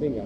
病啊